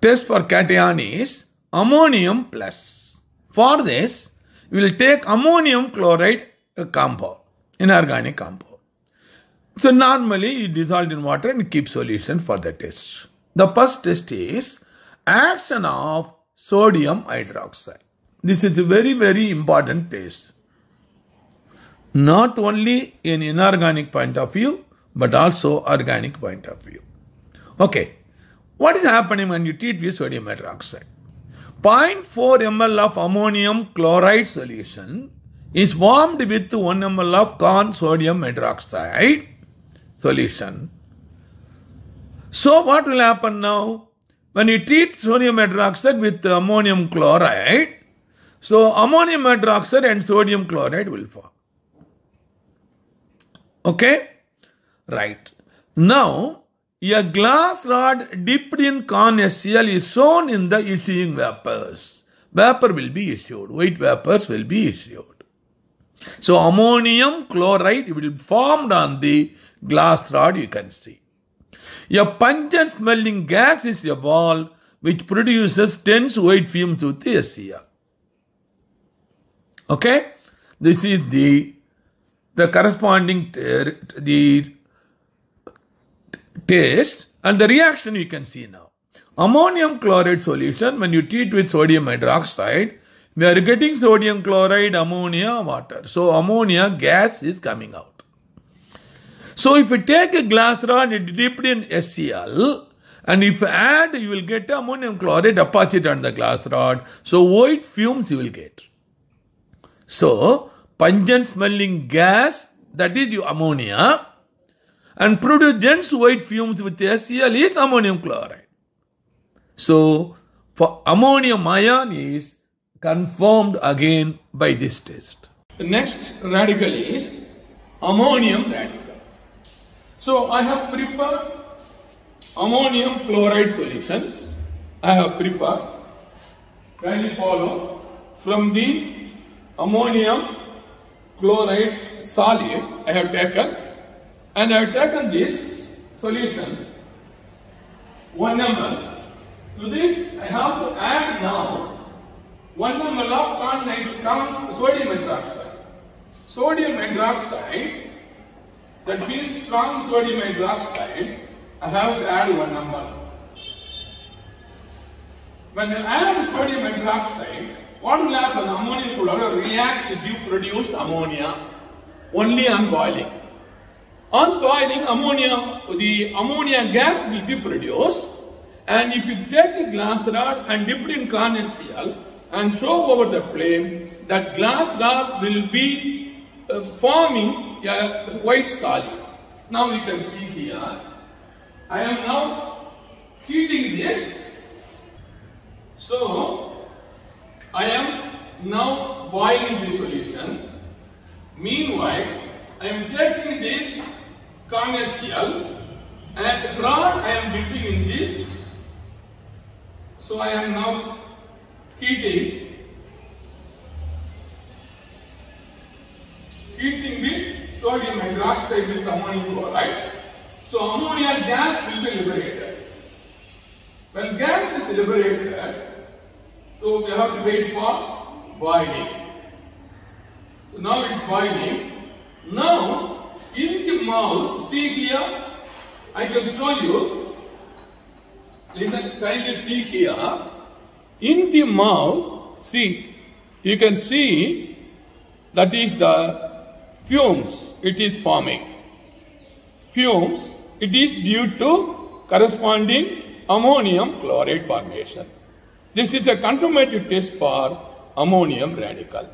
test for cation is ammonium plus. For this, we will take ammonium chloride compound, inorganic compound. So normally you dissolve in water and keep solution for the test. The first test is action of sodium hydroxide. This is a very very important test. Not only in inorganic point of view, but also organic point of view. Okay, what is happening when you treat with sodium hydroxide? 0.4 ml of ammonium chloride solution is formed with 1 ml of conc sodium hydroxide solution. So what will happen now? When you treat sodium hydroxide with ammonium chloride, so ammonium hydroxide and sodium chloride will form. Okay? Right. Now, a glass rod dipped in conc HCl is shown in the issuing vapors. Vapor will be issued. White vapors will be issued. So ammonium chloride will be formed on the glass rod you can see. A pungent smelling gas is a wall which produces dense white fumes with the HCl. Okay? This is the the corresponding uh, the taste and the reaction you can see now. Ammonium chloride solution, when you treat with sodium hydroxide, we are getting sodium chloride, ammonia, water. So ammonia gas is coming out. So if you take a glass rod dip it in HCl, and if you add, you will get ammonium chloride deposit on the glass rod. So white fumes you will get. So pungent smelling gas, that is your ammonia, and produce dense white fumes with HCl is ammonium chloride. So, for ammonium ion is confirmed again by this test. The next radical is ammonium radical. So, I have prepared ammonium chloride solutions. I have prepared. Kindly follow from the ammonium chloride solid I have taken and I have taken this solution 1 ml. To this I have to add now 1 ml of sodium hydroxide. Sodium hydroxide that means strong sodium hydroxide I have to add 1 ml. When you add sodium hydroxide what will happen? Ammonia chloride react if you produce ammonia only on boiling. On boiling, ammonia, the ammonia gas will be produced. And if you take a glass rod and dip it in HCl and show over the flame, that glass rod will be uh, forming a white solid. Now you can see here, I am now heating this. So, I am now boiling the solution. Meanwhile, I am taking this HCl and rod I am dipping in this. So I am now heating, heating with sodium hydroxide with ammonium chloride. So ammonia gas will be liberated. When gas is liberated, so we have to wait for boiling. So now it is boiling. Now, in the mouth, see here, I can show you. Can kindly see here. In the mouth, see, you can see that is the fumes it is forming. Fumes, it is due to corresponding ammonium chloride formation. This is a confirmative test for ammonium radical.